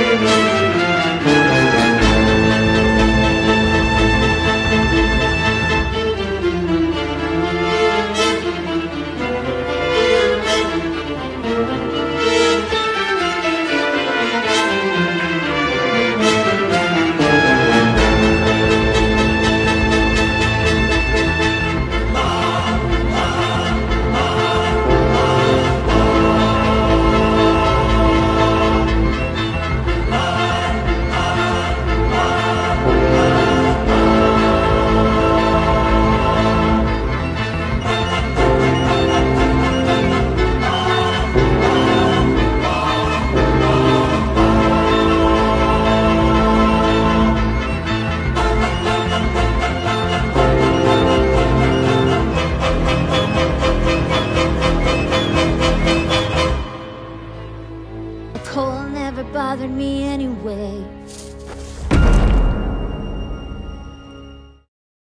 Música Coal never bothered me anyway.